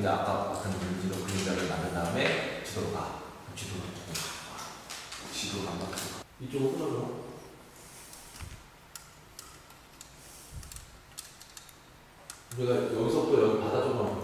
그림자 아까 봤던 물지로 그림자를 만든 다음에 지도로 가. 지도로 가. 지도로 가. 이쪽으로 끌어줘 우리가 여기서부터 여기 바다 쪽으로